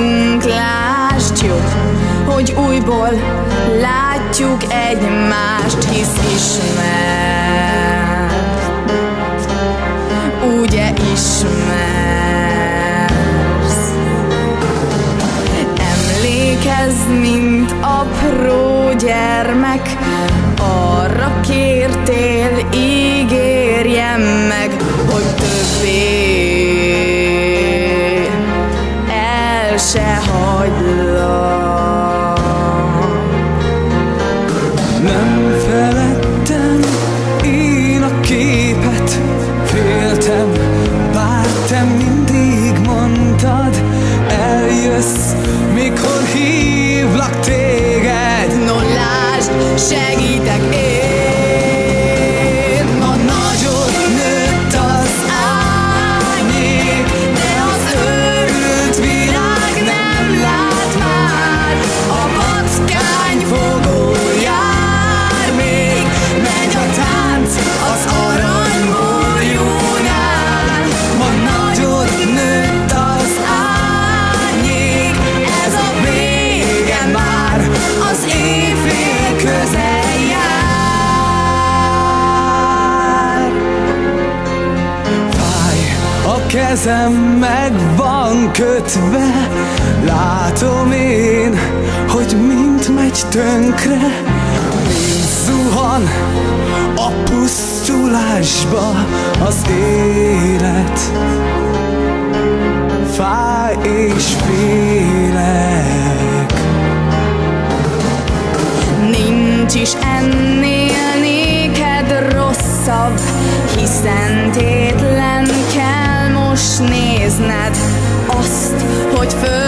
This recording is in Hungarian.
voltunk, lásd hogy újból látjuk egymást, hisz ismer. Ugye ismersz? Emlékezz, mint apró gyermek, arra kértél, se hagylak. Nem feledtem én a képet, féltem, bár te mindig mondtad, eljössz, mikor hívlak téged. No lásd, segítek kezem meg van kötve. Látom én, hogy mind megy tönkre. Mind zuhan a pusztulásba az élet Fáj és félek. Nincs is ennél néked rosszabb Hiszen kell most nézned azt, hogy föl